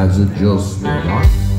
as it just one.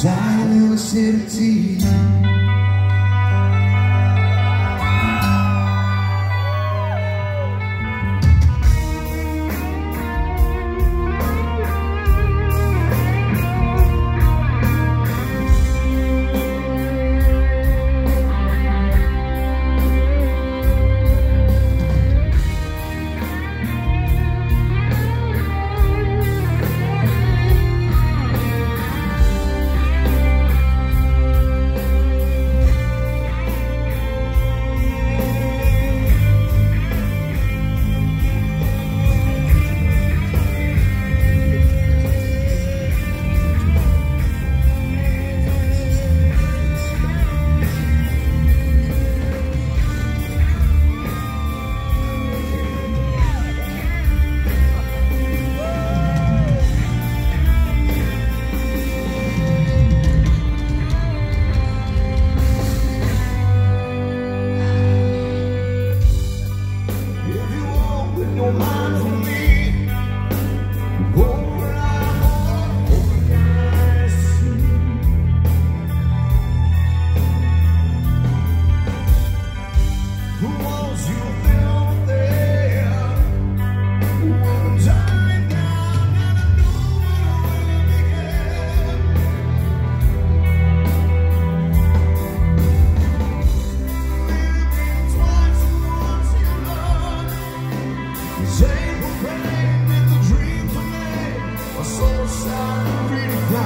Silence in the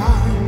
time.